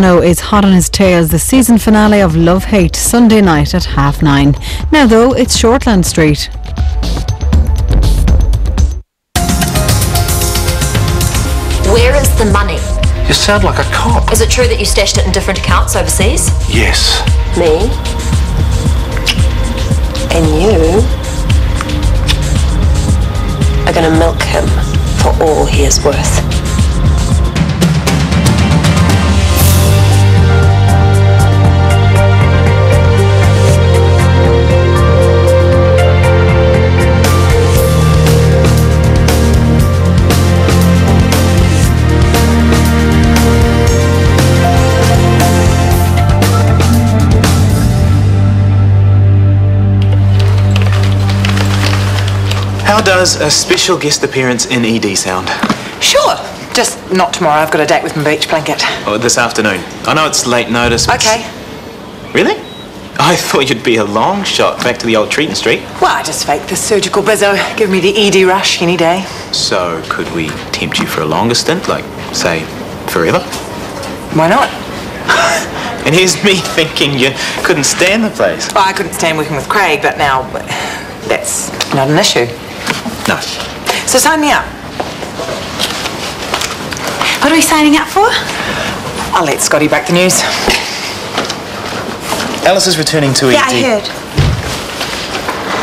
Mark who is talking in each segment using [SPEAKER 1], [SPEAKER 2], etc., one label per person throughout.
[SPEAKER 1] Bono is hot on his tail as the season finale of Love Hate Sunday night at half nine. Now, though, it's Shortland Street.
[SPEAKER 2] Where is the money?
[SPEAKER 3] You sound like a cop.
[SPEAKER 2] Is it true that you stashed it in different accounts overseas?
[SPEAKER 3] Yes.
[SPEAKER 2] Me? And you are gonna milk him for all he is worth.
[SPEAKER 4] How does a special guest appearance in ED sound?
[SPEAKER 5] Sure. Just not tomorrow. I've got a date with my beach blanket.
[SPEAKER 4] Oh, this afternoon. I know it's late notice. but-
[SPEAKER 5] Okay.
[SPEAKER 4] Really? I thought you'd be a long shot back to the old treatment street.
[SPEAKER 5] Well, I just faked the surgical bizzo. Give me the ED rush any day.
[SPEAKER 4] So, could we tempt you for a longer stint, like, say, forever?
[SPEAKER 5] Why not?
[SPEAKER 4] And here's me thinking you couldn't stand the place.
[SPEAKER 5] Well, I couldn't stand working with Craig, but now that's not an issue.
[SPEAKER 4] No.
[SPEAKER 5] So sign me up.
[SPEAKER 6] What are we signing up for?
[SPEAKER 5] I'll let Scotty break the news.
[SPEAKER 4] Alice is returning to ED.
[SPEAKER 6] Yeah, I heard.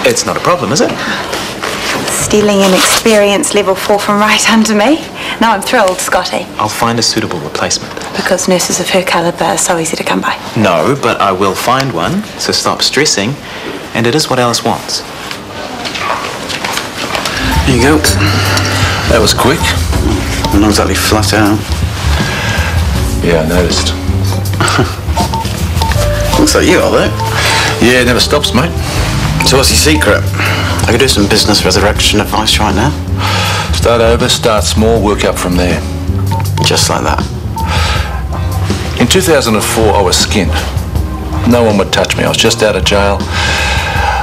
[SPEAKER 4] It's not a problem, is it?
[SPEAKER 6] Stealing an experience level four from right under me. No, I'm thrilled, Scotty,
[SPEAKER 4] I'll find a suitable replacement.
[SPEAKER 6] because nurses of her calibre are so easy to come by.
[SPEAKER 4] No, but I will find one, so stop stressing. And it is what Alice wants.
[SPEAKER 7] Here you go.
[SPEAKER 3] That was quick.
[SPEAKER 7] I'm Not exactly flat out.
[SPEAKER 3] Yeah, I noticed.
[SPEAKER 7] Looks like you are though.
[SPEAKER 3] Yeah, it never stops, mate.
[SPEAKER 7] So what's your secret? I could do some business resurrection advice right now.
[SPEAKER 3] Start over, start small, work up from there.
[SPEAKER 7] Just like that.
[SPEAKER 3] In 2004, I was skinned. No one would touch me. I was just out of jail.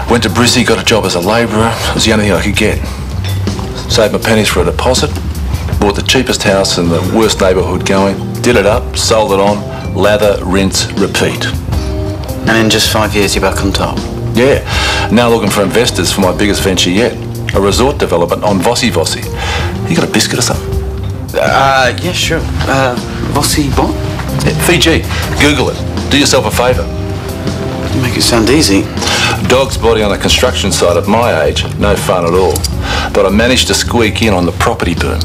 [SPEAKER 3] Went to Brizzy, got a job as a labourer. It was the only thing I could get. Saved my pennies for a deposit. Bought the cheapest house in the worst neighbourhood going. Did it up, sold it on, lather, rinse, repeat.
[SPEAKER 7] And in just five years, you're back on top.
[SPEAKER 3] Yeah. Now looking for investors for my biggest venture yet. A resort development on Vossi Vossi. You got a biscuit or something?
[SPEAKER 7] Uh, yeah, sure. Uh, Vossi what?
[SPEAKER 3] Yeah, Fiji. Google it. Do yourself a favour.
[SPEAKER 7] You make it sound easy.
[SPEAKER 3] Dog's body on a construction site at my age, no fun at all. But I managed to squeak in on the property boom.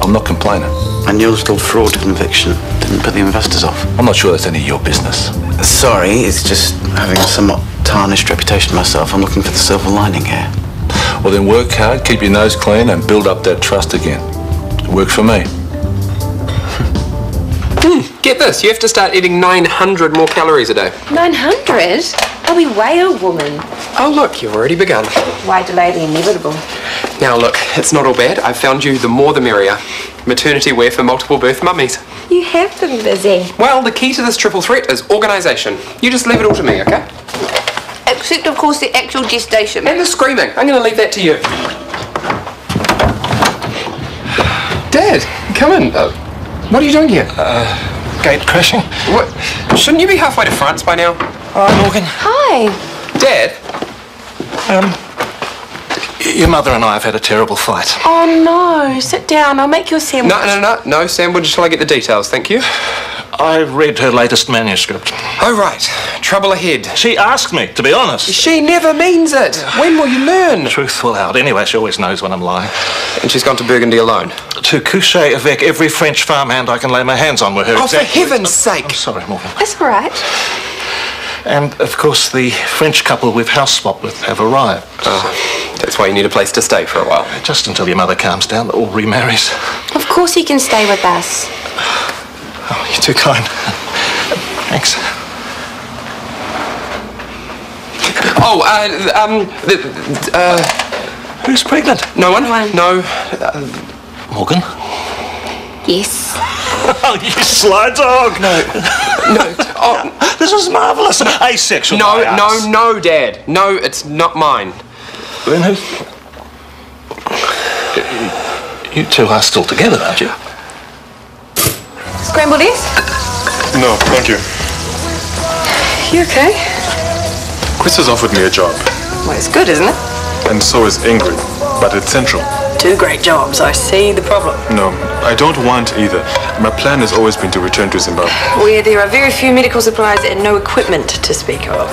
[SPEAKER 3] I'm not complaining.
[SPEAKER 7] And your little fraud conviction didn't put the investors off.
[SPEAKER 3] I'm not sure that's any of your business.
[SPEAKER 7] Sorry, it's just having a somewhat tarnished reputation myself. I'm looking for the silver lining here.
[SPEAKER 3] Well, then work hard, keep your nose clean, and build up that trust again. Work for me.
[SPEAKER 8] Hmm, get this, you have to start eating 900 more calories a day.
[SPEAKER 9] 900? I'll be way a woman.
[SPEAKER 8] Oh, look, you've already begun.
[SPEAKER 9] Why delay the inevitable?
[SPEAKER 8] Now, look, it's not all bad. I've found you the more the merrier. Maternity wear for multiple birth mummies.
[SPEAKER 9] You have been busy.
[SPEAKER 8] Well, the key to this triple threat is organisation. You just leave it all to me, okay?
[SPEAKER 9] Except, of course, the actual gestation.
[SPEAKER 8] And the screaming. I'm going to leave that to you. Dad, come in. Uh, what are you doing here?
[SPEAKER 3] Gate crashing?
[SPEAKER 8] What? Shouldn't you be halfway to France by now?
[SPEAKER 3] Hi, Morgan.
[SPEAKER 9] Hi.
[SPEAKER 8] Dad?
[SPEAKER 3] Um, your mother and I have had a terrible fight.
[SPEAKER 9] Oh no, sit down. I'll make you a sandwich.
[SPEAKER 8] No, no, no, no sandwich till I get the details, thank you.
[SPEAKER 3] I read her latest manuscript.
[SPEAKER 8] Oh, right. Trouble ahead.
[SPEAKER 3] She asked me, to be honest.
[SPEAKER 8] She never means it. When will you learn?
[SPEAKER 3] Truth will out. Anyway, she always knows when I'm lying.
[SPEAKER 8] And she's gone to Burgundy alone.
[SPEAKER 3] To coucher avec every French farmhand I can lay my hands on with her.
[SPEAKER 8] Oh, for heaven's sake.
[SPEAKER 3] I'm sorry, Morgan.
[SPEAKER 9] That's all right.
[SPEAKER 3] And, of course, the French couple we've house swapped with have arrived.
[SPEAKER 8] Oh, that's why you need a place to stay for a while.
[SPEAKER 3] Just until your mother calms down or remarries.
[SPEAKER 9] Of course you can stay with us.
[SPEAKER 3] Oh, you're too kind. Thanks.
[SPEAKER 8] Oh, uh, um, the, uh,
[SPEAKER 3] Who's pregnant?
[SPEAKER 8] no one?
[SPEAKER 9] No one.
[SPEAKER 8] No.
[SPEAKER 3] Morgan?
[SPEAKER 9] Yes.
[SPEAKER 3] Oh, you sly dog! No.
[SPEAKER 8] No. Oh,
[SPEAKER 3] This is marvellous. Asexual.
[SPEAKER 8] no,
[SPEAKER 3] my ass.
[SPEAKER 8] no, no, Dad. No, it's not mine.
[SPEAKER 3] Then who? You two are still together, aren't you?
[SPEAKER 6] Scrambled eggs?
[SPEAKER 10] No, thank you.
[SPEAKER 5] You okay?
[SPEAKER 10] Chris has offered me a job,
[SPEAKER 5] Well, it's good, isn't it?
[SPEAKER 10] and so is Ingrid, but it's central.
[SPEAKER 5] Two great jobs. I see the problem.
[SPEAKER 10] No, I don't want either. My plan has always been to return to Zimbabwe.
[SPEAKER 5] Where there are very few medical supplies and no equipment to speak of.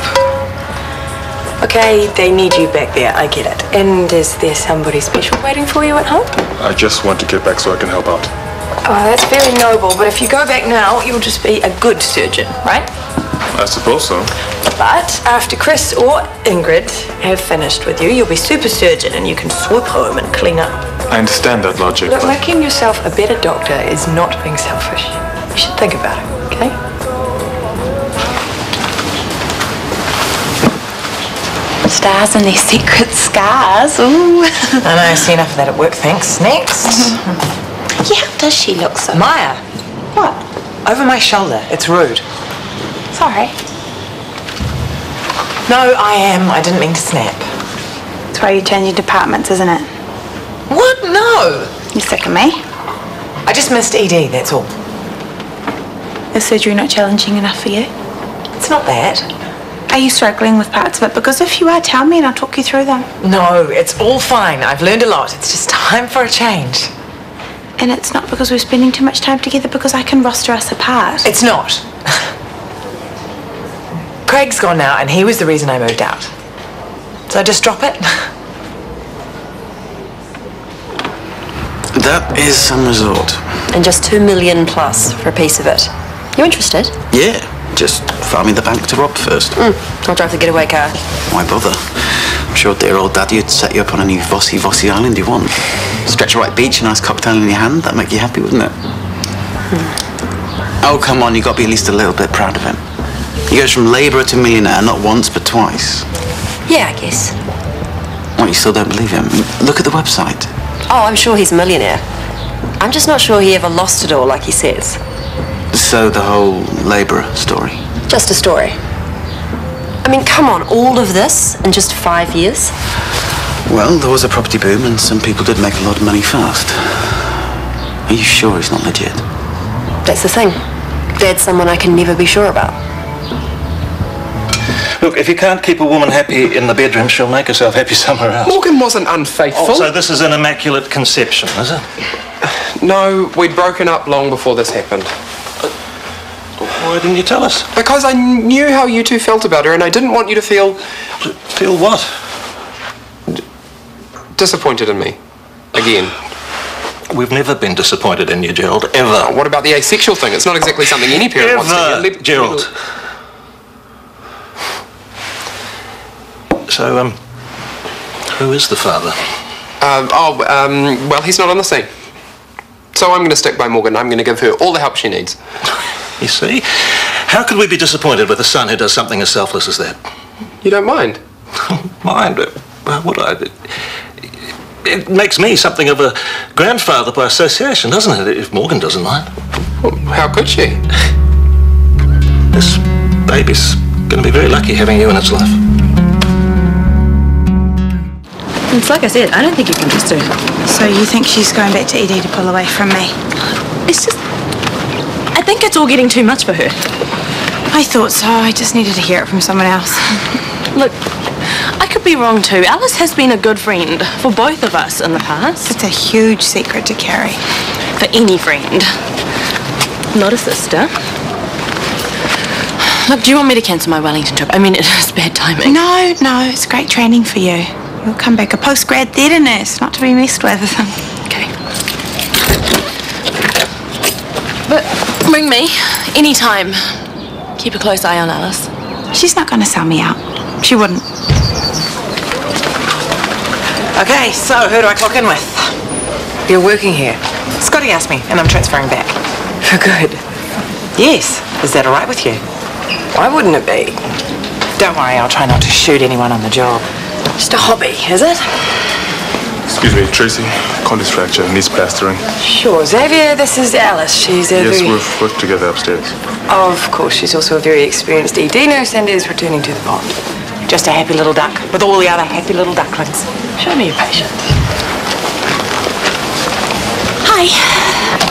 [SPEAKER 5] Okay, they need you back there. I get it. And is there somebody special waiting for you at home?
[SPEAKER 10] I just want to get back so I can help out.
[SPEAKER 5] Oh, that's very noble, but if you go back now, you'll just be a good surgeon, right?
[SPEAKER 10] I suppose so.
[SPEAKER 5] But after Chris or Ingrid have finished with you, you'll be super surgeon and you can swoop home and clean up.
[SPEAKER 10] I understand that logic.
[SPEAKER 5] Look,
[SPEAKER 10] but-
[SPEAKER 5] making yourself a better doctor is not being selfish. You should think about it, okay?
[SPEAKER 6] Stars and their secret scars. Ooh.
[SPEAKER 5] I know, I see enough of that at work, thanks. Next. Mm-hmm.
[SPEAKER 11] Yeah, how does she look so?
[SPEAKER 5] Maya.
[SPEAKER 6] What?
[SPEAKER 5] Over my shoulder. It's rude.
[SPEAKER 6] Sorry.
[SPEAKER 5] No, I am. I didn't mean to snap.
[SPEAKER 6] It's why you changing departments, isn't it?
[SPEAKER 5] What? No.
[SPEAKER 6] You're sick of me.
[SPEAKER 5] I just missed ED, that's all.
[SPEAKER 6] Is surgery not challenging enough for you?
[SPEAKER 5] It's not that.
[SPEAKER 6] Are you struggling with parts of it? Because if you are, tell me and I'll talk you through them.
[SPEAKER 5] No, it's all fine. I've learned a lot. It's just time for a change.
[SPEAKER 6] And it's not because we're spending too much time together, because I can roster us apart.
[SPEAKER 5] It's not. Craig's gone now, and he was the reason I moved out. So I just drop it.
[SPEAKER 7] That is some resort.
[SPEAKER 9] And just two million plus for a piece of it. You interested?
[SPEAKER 7] Yeah, just find me the bank to rob first.
[SPEAKER 9] Hmm, I'll drive the getaway car.
[SPEAKER 7] Why bother? I'm sure dear old daddy would set you up on any Vossi Vossi island you want. Stretch a right beach, a nice cocktail in your hand, that'd make you happy, wouldn't it? Hmm. Oh, come on, you got to be at least a little bit proud of him. He goes from labourer to millionaire, not once, but twice.
[SPEAKER 9] Yeah, I guess.
[SPEAKER 7] What, you still don't believe him? Look at the website.
[SPEAKER 9] Oh, I'm sure he's a millionaire. I'm just not sure he ever lost it all like he says.
[SPEAKER 7] So the whole labourer story.
[SPEAKER 9] Just a story. I mean, come on, all of this in just five years?
[SPEAKER 7] Well, there was a property boom and some people did make a lot of money fast. Are you sure he's not legit?
[SPEAKER 9] That's the thing. Dad's someone I can never be sure about.
[SPEAKER 12] Look, if you can't keep a woman happy in the bedroom, she'll make herself happy somewhere else.
[SPEAKER 8] Morgan wasn't unfaithful.
[SPEAKER 12] Oh, so this is an immaculate conception, is it?
[SPEAKER 8] No, we'd broken up long before this happened.
[SPEAKER 12] Why didn't you tell us?
[SPEAKER 8] Because I knew how you two felt about her, and I didn't want you to feel
[SPEAKER 12] Feel what?
[SPEAKER 8] disappointed in me. Again.
[SPEAKER 12] We've never been disappointed in you, Gerald, ever.
[SPEAKER 8] What about the asexual thing? It's not exactly something any parent wants to hear.
[SPEAKER 12] Ever, Gerald. So, um, who is the father?
[SPEAKER 8] Um, oh, um, well, he's not on the scene. So I'm going to stick by Morgan. I'm going to give her all the help she needs.
[SPEAKER 12] You see? How could we be disappointed with a son who does something as selfless as that?
[SPEAKER 8] You don't mind?
[SPEAKER 12] Mind? Well, would I? It makes me something of a grandfather by association, doesn't it? If Morgan doesn't mind.
[SPEAKER 8] Well, how could she?
[SPEAKER 12] This baby's going to be very lucky having you in its life.
[SPEAKER 13] It's like I said, I don't think you can trust her.
[SPEAKER 6] So you think she's going back to ED to pull away from me?
[SPEAKER 13] It's just. I think it's all getting too much for her.
[SPEAKER 6] I thought so. I just needed to hear it from someone else.
[SPEAKER 13] Look, I could be wrong too. Alice has been a good friend for both of us in the past.
[SPEAKER 6] It's a huge secret to carry.
[SPEAKER 13] For any friend. Not a sister. Look, do you want me to cancel my Wellington trip? I mean, it is bad timing.
[SPEAKER 6] No, no, it's great training for you. You'll come back a post-grad theatre nurse, not to be messed with.
[SPEAKER 13] Okay. But ring me anytime. Keep a close eye on Alice.
[SPEAKER 6] She's not going to sell me out. She wouldn't.
[SPEAKER 5] Okay, so who do I clock in with? You're working here. Scotty asked me, and I'm transferring back. For good? Yes. Is that all right with you? Why wouldn't it be? Don't worry, I'll try not to shoot anyone on the job. Just a hobby, is it?
[SPEAKER 10] Excuse me, Tracey. Colles fracture needs plastering.
[SPEAKER 5] Sure. Xavier, this is Alice. She's a
[SPEAKER 10] yes,
[SPEAKER 5] very...
[SPEAKER 10] we've worked together upstairs.
[SPEAKER 5] Of course, she's also a very experienced ED nurse and is returning to the pond. Just a happy little duck with all the other happy little ducklings. Show me your patience. Hi.
[SPEAKER 6] Hi.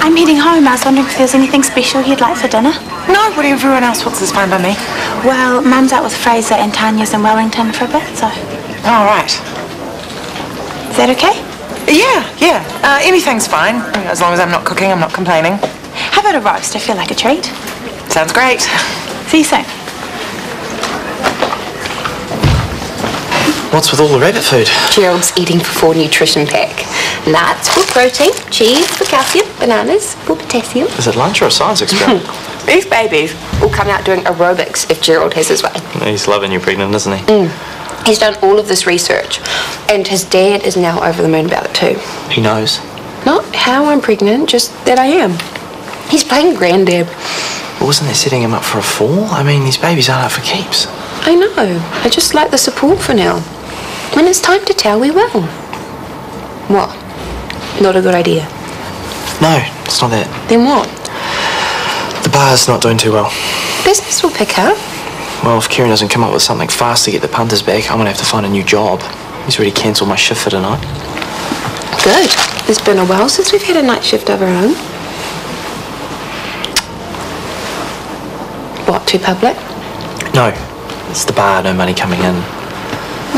[SPEAKER 6] I'm heading home. I was wondering if there was anything special you'd like for dinner.
[SPEAKER 5] No, what everyone else wants is fine by me.
[SPEAKER 6] Well, Mum's out with Fraser and Tanya's in Wellington for a bit, so.
[SPEAKER 5] All right.
[SPEAKER 6] Is that okay?
[SPEAKER 5] Yeah, yeah. Uh, anything's fine. As long as I'm not cooking, I'm not complaining.
[SPEAKER 6] How about a roast? I feel like a treat.
[SPEAKER 5] Sounds great.
[SPEAKER 6] See you soon.
[SPEAKER 14] What's with all the rabbit food?
[SPEAKER 9] Gerald's eating for four nutrition pack. Nuts for protein, cheese for calcium, bananas for potassium.
[SPEAKER 14] Is it lunch or a science experiment?
[SPEAKER 9] These babies will come out doing aerobics if Gerald has his way.
[SPEAKER 14] He's loving you pregnant, isn't he?
[SPEAKER 9] Mm. He's done all of this research, and his dad is now over the moon about it too.
[SPEAKER 14] He knows.
[SPEAKER 9] Not how I'm pregnant, just that I am. He's playing granddad.
[SPEAKER 14] But wasn't it setting him up for a fall? I mean, these babies aren't up for keeps.
[SPEAKER 9] I know. I just like the support for now. When it's time to tell, we will. What? Not a good idea.
[SPEAKER 14] No, it's not that.
[SPEAKER 9] Then what?
[SPEAKER 14] The bar's not doing too well.
[SPEAKER 9] Business will pick up.
[SPEAKER 14] Well, if Kieran doesn't come up with something fast to get the punters back, I'm gonna have to find a new job. He's already cancelled my shift for tonight.
[SPEAKER 9] Good. It's been a while since we've had a night shift of our own. What, too public?
[SPEAKER 14] No, it's the bar, no money coming in.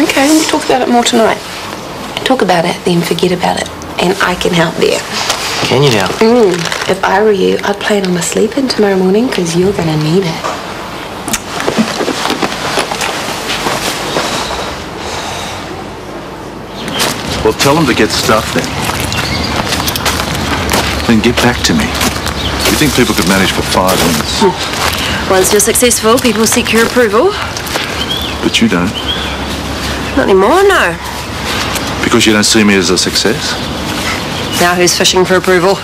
[SPEAKER 9] Okay, we'll talk about it more tonight. Talk about it, then forget about it. And I can help there.
[SPEAKER 14] Can you now?
[SPEAKER 9] Mm, if I were you, I'd plan on my sleeping tomorrow morning because you're gonna need it.
[SPEAKER 3] Well, tell them to get stuff then. Then get back to me. You think people could manage for five minutes? Hmm.
[SPEAKER 2] Once you're successful, people seek your approval.
[SPEAKER 3] But you don't.
[SPEAKER 2] Not anymore, no.
[SPEAKER 3] Because you don't see me as a success?
[SPEAKER 2] Now who's fishing for approval?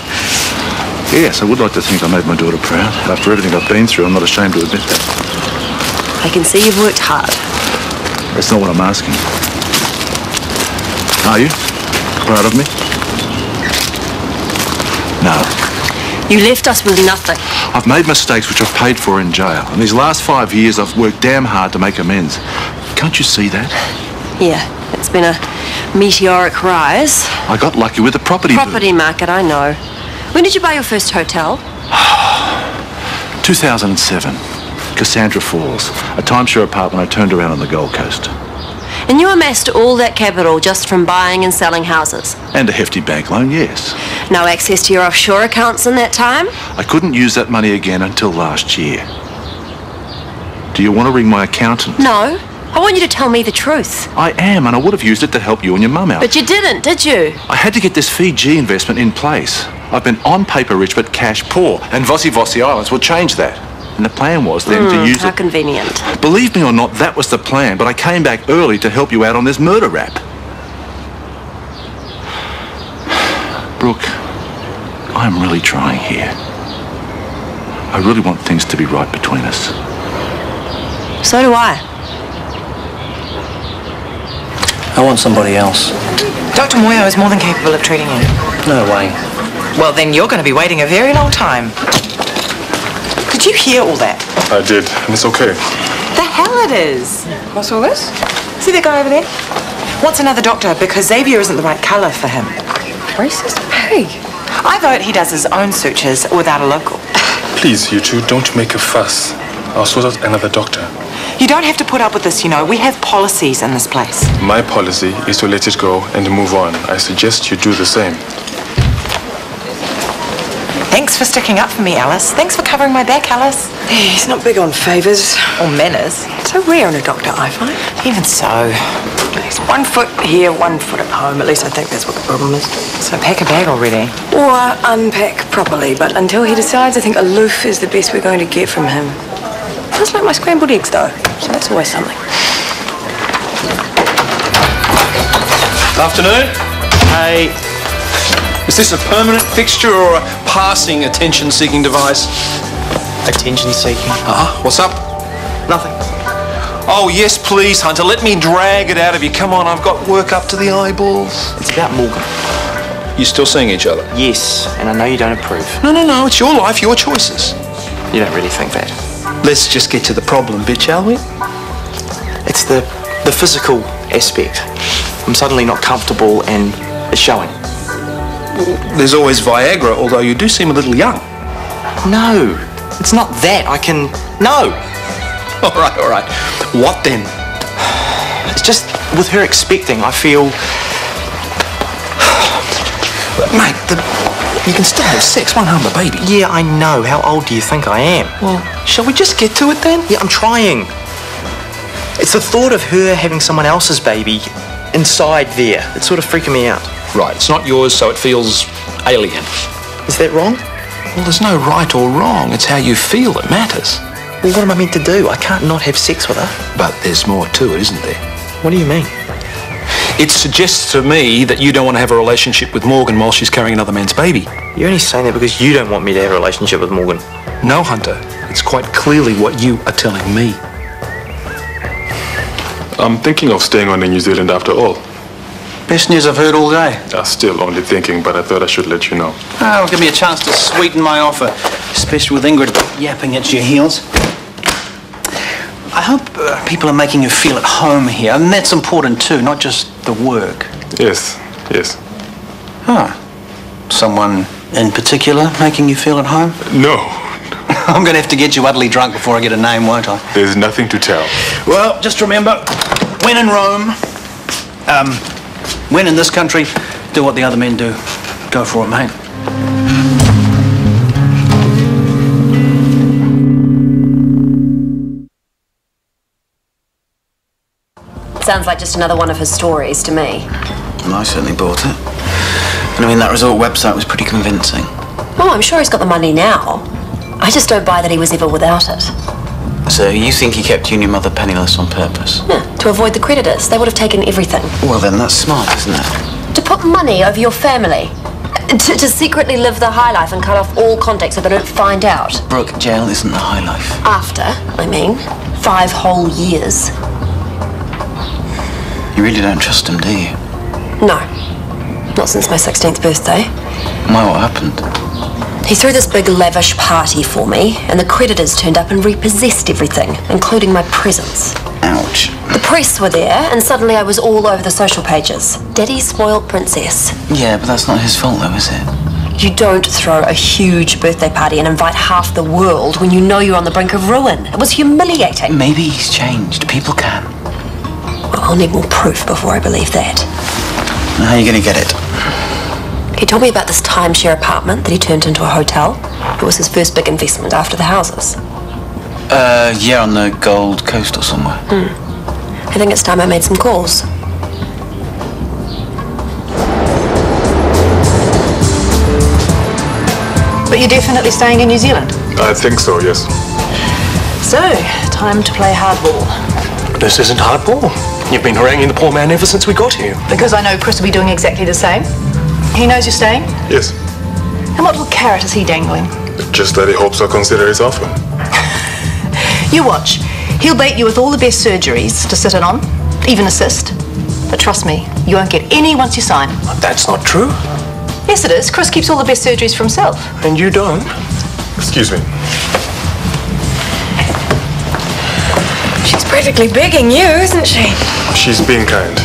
[SPEAKER 3] Yes, I would like to think I made my daughter proud. After everything I've been through, I'm not ashamed to admit that.
[SPEAKER 2] I can see you've worked hard.
[SPEAKER 3] That's not what I'm asking. Are you? Proud of me? No.
[SPEAKER 2] You left us with nothing.
[SPEAKER 3] I've made mistakes which I've paid for in jail. And these last five years, I've worked damn hard to make amends. Can't you see that?
[SPEAKER 2] Yeah, it's been a meteoric rise.
[SPEAKER 3] I got lucky with the property boom.
[SPEAKER 2] Property market, I know. When did you buy your first hotel?
[SPEAKER 3] 2007. Cassandra Falls. A timeshare apartment I turned around on the Gold Coast.
[SPEAKER 2] And you amassed all that capital just from buying and selling houses.
[SPEAKER 3] And a hefty bank loan, yes.
[SPEAKER 2] No access to your offshore accounts in that time?
[SPEAKER 3] I couldn't use that money again until last year. Do you want to ring my accountant?
[SPEAKER 2] No. I want you to tell me the truth.
[SPEAKER 3] I am, and I would have used it to help you and your mum out.
[SPEAKER 2] But you didn't, did you?
[SPEAKER 3] I had to get this Fiji investment in place. I've been on paper rich but cash poor, and Vossi Vossi Islands will change that. And the plan was then to
[SPEAKER 2] Hmm,
[SPEAKER 3] use
[SPEAKER 2] how
[SPEAKER 3] it.
[SPEAKER 2] convenient.
[SPEAKER 3] Believe me or not, that was the plan, but I came back early to help you out on this murder rap. Brooke, I'm really trying here. I really want things to be right between us.
[SPEAKER 2] So do I.
[SPEAKER 15] I want somebody else.
[SPEAKER 5] Dr. Moyo is more than capable of treating you.
[SPEAKER 15] No way.
[SPEAKER 5] Well, then you're going to be waiting a very long time. Did you hear all that?
[SPEAKER 10] I did, and it's okay.
[SPEAKER 5] The hell it is. What's all this? See that guy over there? Wants another doctor because Xavier isn't the right colour for him. Racist pig. I vote he does his own sutures without a local.
[SPEAKER 10] Please, you two, don't make a fuss. I'll sort out another doctor.
[SPEAKER 5] You don't have to put up with this, you know. We have policies in this place.
[SPEAKER 10] My policy is to let it go and move on. I suggest you do the same.
[SPEAKER 5] Thanks for sticking up for me, Alice. Thanks for covering my back, Alice.
[SPEAKER 16] He's not big on favours.
[SPEAKER 5] Or manners.
[SPEAKER 16] So rare in a doctor, I find.
[SPEAKER 5] Even so.
[SPEAKER 16] He's one foot here, one foot at home. At least I think that's what the problem is.
[SPEAKER 5] So pack a bag already.
[SPEAKER 16] Or unpack properly, but until he decides, I think aloof is the best we're going to get from him. Does like my scrambled eggs, though, so that's always something.
[SPEAKER 17] Afternoon. Hey. Is this a permanent fixture or a passing attention-seeking device?
[SPEAKER 14] Attention seeking.
[SPEAKER 17] Uh-huh. What's up?
[SPEAKER 14] Nothing.
[SPEAKER 17] Oh, yes, please, Hunter. Let me drag it out of you. Come on, I've got work up to the eyeballs.
[SPEAKER 14] It's about Morgan.
[SPEAKER 17] You're still seeing each other?
[SPEAKER 14] Yes, and I know you don't approve.
[SPEAKER 17] No, no, no. It's your life, your choices.
[SPEAKER 14] You don't really think that.
[SPEAKER 17] Let's just get to the problem bit, shall we?
[SPEAKER 14] It's the the physical aspect. I'm suddenly not comfortable and it's showing.
[SPEAKER 17] There's always Viagra, although you do seem a little young.
[SPEAKER 14] No, it's not that. I can. No!
[SPEAKER 17] All right, all right. What then?
[SPEAKER 14] It's just with her expecting, I feel.
[SPEAKER 17] Mate, the, you can still have sex, won't harm the baby.
[SPEAKER 14] Yeah, I know. How old do you think I am?
[SPEAKER 17] Well, shall we just get to it then?
[SPEAKER 14] Yeah, I'm trying. It's the thought of her having someone else's baby inside there It's sort of freaking me out.
[SPEAKER 17] Right, it's not yours, so it feels alien.
[SPEAKER 14] Is that wrong?
[SPEAKER 17] Well, there's no right or wrong. It's how you feel that matters.
[SPEAKER 14] Well, what am I meant to do? I can't not have sex with her.
[SPEAKER 17] But there's more to it, isn't there?
[SPEAKER 14] What do you mean?
[SPEAKER 17] It suggests to me that you don't want to have a relationship with Morgan while she's carrying another man's baby.
[SPEAKER 14] You're only saying that because you don't want me to have a relationship with Morgan.
[SPEAKER 17] No, Hunter. It's quite clearly what you are telling me.
[SPEAKER 10] I'm thinking of staying on in New Zealand after all.
[SPEAKER 15] Best news I've heard all day.
[SPEAKER 10] I'm still only thinking, but I thought I should let you know.
[SPEAKER 15] Oh, give me a chance to sweeten my offer, especially with Ingrid yapping at your heels. I hope uh, people are making you feel at home here, and that's important too, not just the work.
[SPEAKER 10] Yes, yes.
[SPEAKER 15] Huh. Someone in particular making you feel at home?
[SPEAKER 10] No,
[SPEAKER 15] I'm going to have to get you utterly drunk before I get a name, won't I?
[SPEAKER 10] there's nothing to tell.
[SPEAKER 15] Well, just remember, when in Rome, um, when in this country, do what the other men do. Go for it, mate.
[SPEAKER 2] Sounds like just another one of his stories to me.
[SPEAKER 7] Well, I certainly bought it. And I mean, that resort website was pretty convincing.
[SPEAKER 2] Oh, I'm sure he's got the money now. I just don't buy that he was ever without it.
[SPEAKER 7] So you think he kept you and your mother penniless on purpose?
[SPEAKER 2] Yeah, to avoid the creditors. They would have taken everything.
[SPEAKER 7] Well, then that's smart, isn't it?
[SPEAKER 2] To put money over your family. To, to secretly live the high life and cut off all contact so they don't find out.
[SPEAKER 7] Brooke, jail isn't the high life.
[SPEAKER 2] After, I mean, five whole years.
[SPEAKER 7] You really don't trust him, do you?
[SPEAKER 2] No. Not since my 16th birthday.
[SPEAKER 7] Why, what happened?
[SPEAKER 2] He threw this big lavish party for me, and the creditors turned up and repossessed everything, including my presents.
[SPEAKER 7] Ouch.
[SPEAKER 2] The press were there, and suddenly I was all over the social pages. Daddy spoiled princess.
[SPEAKER 7] Yeah, but that's not his fault, though, is it?
[SPEAKER 2] You don't throw a huge birthday party and invite half the world when you know you're on the brink of ruin. It was humiliating.
[SPEAKER 7] Maybe he's changed. People can.
[SPEAKER 2] Well, I'll need more proof before I believe that.
[SPEAKER 7] How are you going to get it?
[SPEAKER 2] He told me about this timeshare apartment that he turned into a hotel. It was his first big investment after the houses.
[SPEAKER 7] Uh, yeah, on the Gold Coast or somewhere.
[SPEAKER 2] Hmm. I think it's time I made some calls.
[SPEAKER 18] But you're definitely staying in New Zealand.
[SPEAKER 10] I think so, yes.
[SPEAKER 18] So, time to play hardball.
[SPEAKER 12] This isn't hardball. You've been haranguing the poor man ever since we got here.
[SPEAKER 18] Because I know Chris will be doing exactly the same. He knows you're staying.
[SPEAKER 10] Yes.
[SPEAKER 18] And what little carrot is he dangling?
[SPEAKER 10] Just that he hopes I'll consider his offer.
[SPEAKER 18] You watch. He'll bait you with all the best surgeries to sit in on, even assist. But trust me, you won't get any once you sign.
[SPEAKER 12] That's not true.
[SPEAKER 18] Yes, it is. Chris keeps all the best surgeries for himself.
[SPEAKER 12] And you don't?
[SPEAKER 10] Excuse me.
[SPEAKER 16] She's practically begging you, isn't she?
[SPEAKER 10] She's being kind.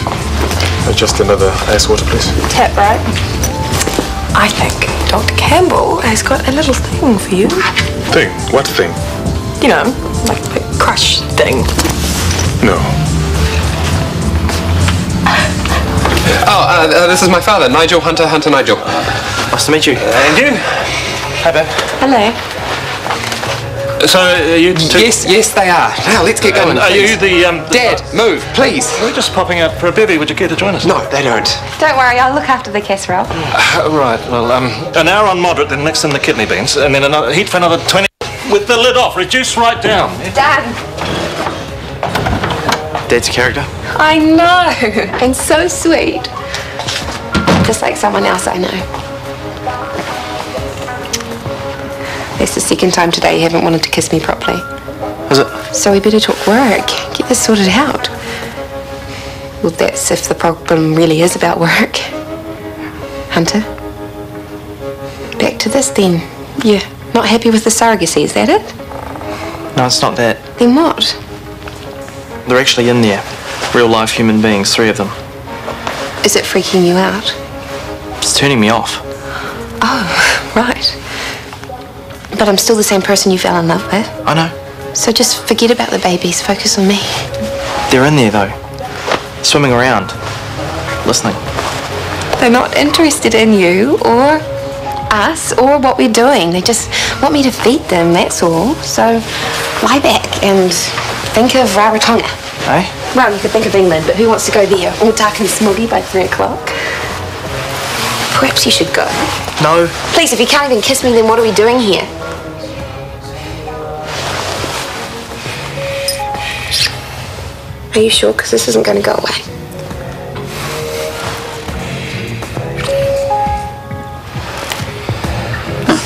[SPEAKER 10] Just another ice water, please.
[SPEAKER 18] Tap, right?
[SPEAKER 16] I think Dr. Campbell has got a little thing for you.
[SPEAKER 10] Thing? What thing?
[SPEAKER 16] You know, like a crush thing.
[SPEAKER 10] No.
[SPEAKER 8] Oh, uh, uh, this is my father, Nigel Hunter, Hunter Nigel.
[SPEAKER 14] Nice to meet you.
[SPEAKER 12] And you? Hi, Ben.
[SPEAKER 16] Hello.
[SPEAKER 12] So, uh, you two...
[SPEAKER 8] Yes, yes, they are. Now, let's get going.
[SPEAKER 12] And are
[SPEAKER 8] please.
[SPEAKER 12] you the, um... the-
[SPEAKER 8] Dad, move, please.
[SPEAKER 12] We're just popping out for a bivvy. Would you care to join us?
[SPEAKER 8] No, they don't.
[SPEAKER 6] Don't worry, I'll look after the casserole.
[SPEAKER 12] Uh, right, well, um, an hour on moderate, then next in the kidney beans, and then another heat for another 20 with the lid off. Reduce right down.
[SPEAKER 6] Dad.
[SPEAKER 14] Dad's character?
[SPEAKER 9] I know, and so sweet. Just like someone else I know. Second time today you haven't wanted to kiss me properly.
[SPEAKER 14] Is it?
[SPEAKER 9] So we better talk work. Get this sorted out. Well, that's if the problem really is about work. Hunter? Back to this then. You're not happy with the surrogacy, is that it?
[SPEAKER 14] No, it's not that.
[SPEAKER 9] Then what?
[SPEAKER 14] They're actually in there. Real life human beings, three of them.
[SPEAKER 9] Is it freaking you out?
[SPEAKER 14] It's turning me off.
[SPEAKER 9] Oh, right. But I'm still the same person you fell in love with.
[SPEAKER 14] I know.
[SPEAKER 9] So just forget about the babies. Focus on me.
[SPEAKER 14] They're in there, though. Swimming around. Listening.
[SPEAKER 9] They're not interested in you or us or what we're doing. They just want me to feed them, that's all. So lie back and think of Rarotonga.
[SPEAKER 14] Eh?
[SPEAKER 9] Well, you could think of England, but who wants to go there? All dark and smoggy by three o'clock. Perhaps you should go.
[SPEAKER 14] No.
[SPEAKER 9] Please, if you can't even kiss me, then what are we doing here? Are you sure? Because this isn't going to go away.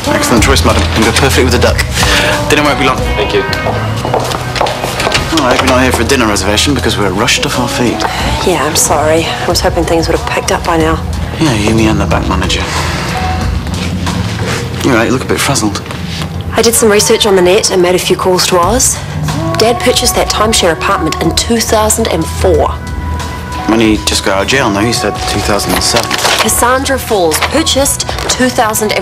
[SPEAKER 7] Excellent choice, madam. You go perfect with the duck. Dinner won't be long.
[SPEAKER 14] Thank you.
[SPEAKER 7] Oh, I hope you're not here for a dinner reservation because we're rushed off our feet.
[SPEAKER 2] Uh, yeah, I'm sorry. I was hoping things would have picked up by now.
[SPEAKER 7] Yeah, you, me, and the bank manager. You're right, you look a bit frazzled.
[SPEAKER 2] I did some research on the net and made a few calls to Oz. Dad purchased that timeshare apartment in 2004.
[SPEAKER 7] When he just got out of jail, no, he said 2007.
[SPEAKER 2] Cassandra Falls purchased 2004.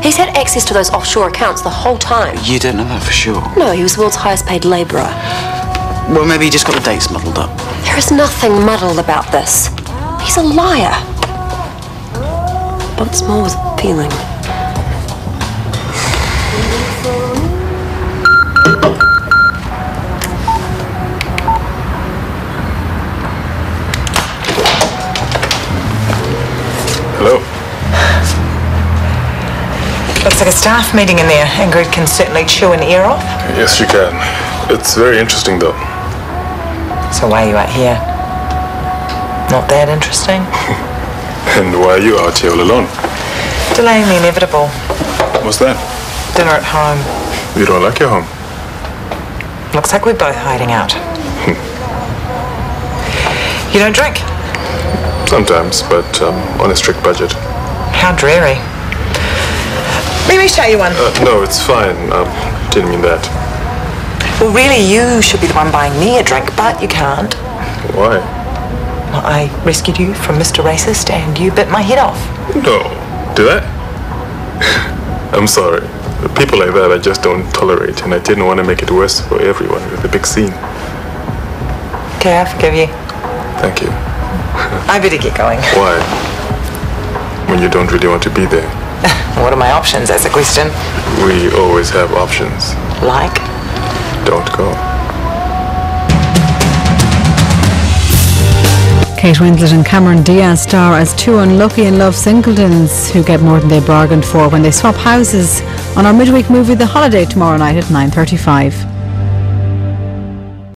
[SPEAKER 2] He's had access to those offshore accounts the whole time.
[SPEAKER 7] You don't know that for sure.
[SPEAKER 2] No, he was the world's highest paid labourer.
[SPEAKER 7] Well, maybe he just got the dates muddled up.
[SPEAKER 2] There is nothing muddled about this. He's a liar. Once more with feeling.
[SPEAKER 10] Hello.
[SPEAKER 5] Looks like a staff meeting in there. Ingrid can certainly chew an ear off.
[SPEAKER 10] Yes, you can. It's very interesting, though.
[SPEAKER 5] So why are you out here? Not that interesting.
[SPEAKER 10] And why are you out here all alone?
[SPEAKER 5] Delaying the inevitable.
[SPEAKER 10] What's that?
[SPEAKER 5] Dinner at home.
[SPEAKER 10] You don't like your home?
[SPEAKER 5] Looks like we're both hiding out. you don't drink?
[SPEAKER 10] Sometimes, but um, on a strict budget.
[SPEAKER 5] How dreary. Let me show you one.
[SPEAKER 10] Uh, no, it's fine. Um, didn't mean that.
[SPEAKER 5] Well, really, you should be the one buying me a drink, but you can't.
[SPEAKER 10] Why?
[SPEAKER 5] Well, I rescued you from Mr. Racist and you bit my head off.
[SPEAKER 10] No. Did I? I'm sorry. People like that I just don't tolerate, and I didn't want to make it worse for everyone with the big scene.
[SPEAKER 5] Okay, I forgive you.
[SPEAKER 10] Thank you.
[SPEAKER 5] I better get going.
[SPEAKER 10] Why? When you don't really want to be there.
[SPEAKER 5] What are my options? That's a question.
[SPEAKER 10] We always have options.
[SPEAKER 5] Like?
[SPEAKER 10] Don't go.
[SPEAKER 1] Kate Winslet and Cameron Diaz star as two unlucky in love singletons who get more than they bargained for when they swap houses on our midweek movie The Holiday tomorrow night at 9.35.